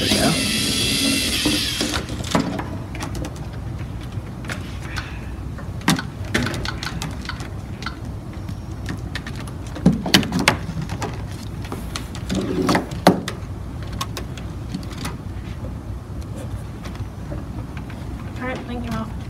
There we go. All right, thank you all.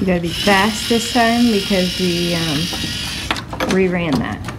You gotta be fast this time because we um, reran that.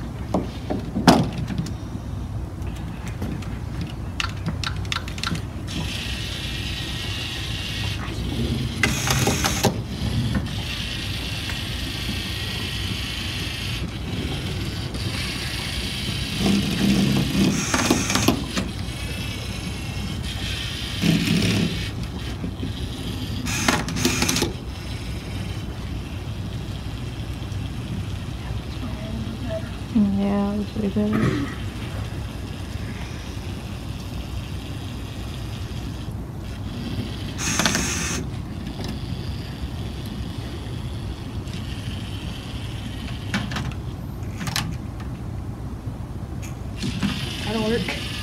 please. Yeah, it's way better. That'll work.